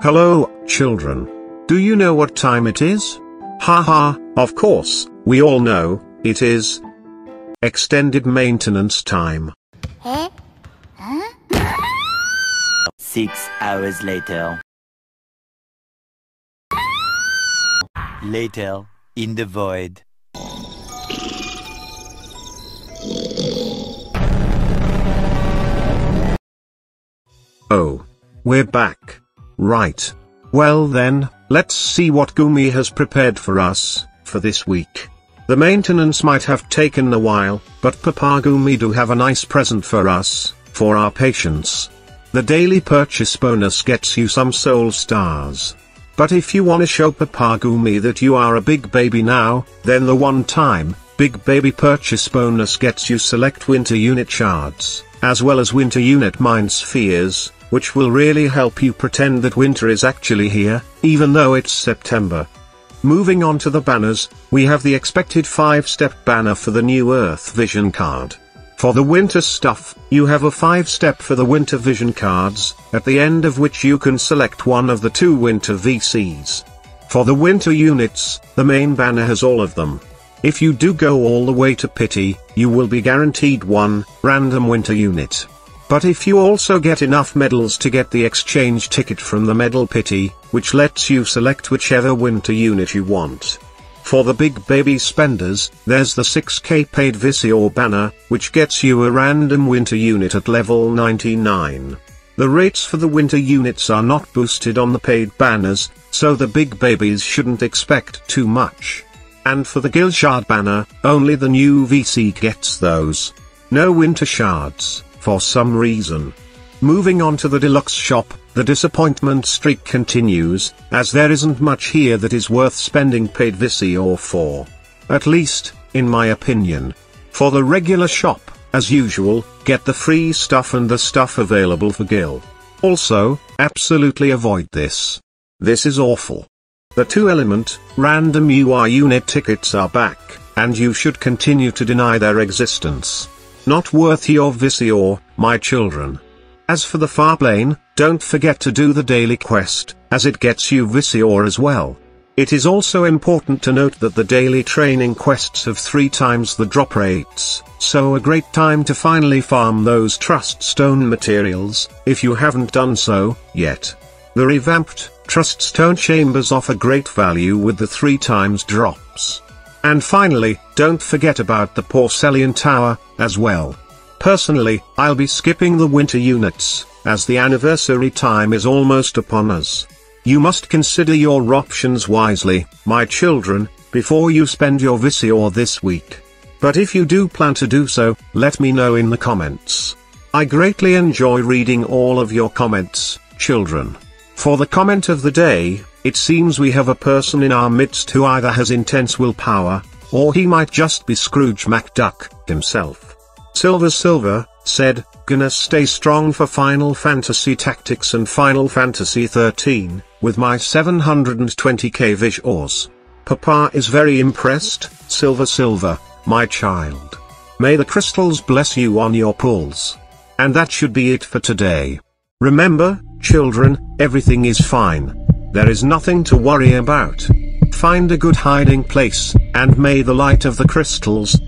Hello, children. Do you know what time it is? Haha, of course, we all know, it is extended maintenance time. Huh? Huh? Six hours later. Later, in the void. Oh. We're back. Right. Well then, let's see what Gumi has prepared for us, for this week. The maintenance might have taken a while, but Papa Gumi do have a nice present for us, for our patience. The daily purchase bonus gets you some soul stars. But if you wanna show Papa Gumi that you are a big baby now, then the one time, big baby purchase bonus gets you select winter unit shards, as well as winter unit mind spheres, which will really help you pretend that winter is actually here, even though it's September. Moving on to the banners, we have the expected 5-step banner for the new Earth Vision card. For the winter stuff, you have a 5-step for the winter vision cards, at the end of which you can select one of the two winter VCs. For the winter units, the main banner has all of them. If you do go all the way to pity, you will be guaranteed one, random winter unit. But if you also get enough medals to get the exchange ticket from the medal pity, which lets you select whichever winter unit you want. For the big baby spenders, there's the 6k paid Visiore banner, which gets you a random winter unit at level 99. The rates for the winter units are not boosted on the paid banners, so the big babies shouldn't expect too much. And for the Gil Shard banner, only the new VC gets those. No winter shards for some reason. Moving on to the deluxe shop, the disappointment streak continues, as there isn't much here that is worth spending paid Visiore for. At least, in my opinion. For the regular shop, as usual, get the free stuff and the stuff available for Gil. Also, absolutely avoid this. This is awful. The two element, random UR unit tickets are back, and you should continue to deny their existence. Not worth your Visiore, my children. As for the Farplane, don't forget to do the daily quest, as it gets you Visiore as well. It is also important to note that the daily training quests have three times the drop rates, so a great time to finally farm those trust stone materials, if you haven't done so, yet. The revamped, trust stone chambers offer great value with the three times drops. And finally, don't forget about the Porcelain Tower, as well. Personally, I'll be skipping the winter units, as the anniversary time is almost upon us. You must consider your options wisely, my children, before you spend your Visiore this week. But if you do plan to do so, let me know in the comments. I greatly enjoy reading all of your comments, children. For the comment of the day, it seems we have a person in our midst who either has intense willpower, or he might just be Scrooge McDuck, himself. Silver Silver, said, gonna stay strong for Final Fantasy Tactics and Final Fantasy 13, with my 720k Visiores. Papa is very impressed, Silver Silver, my child. May the crystals bless you on your pulls. And that should be it for today. Remember, children, everything is fine. There is nothing to worry about. Find a good hiding place, and may the light of the crystals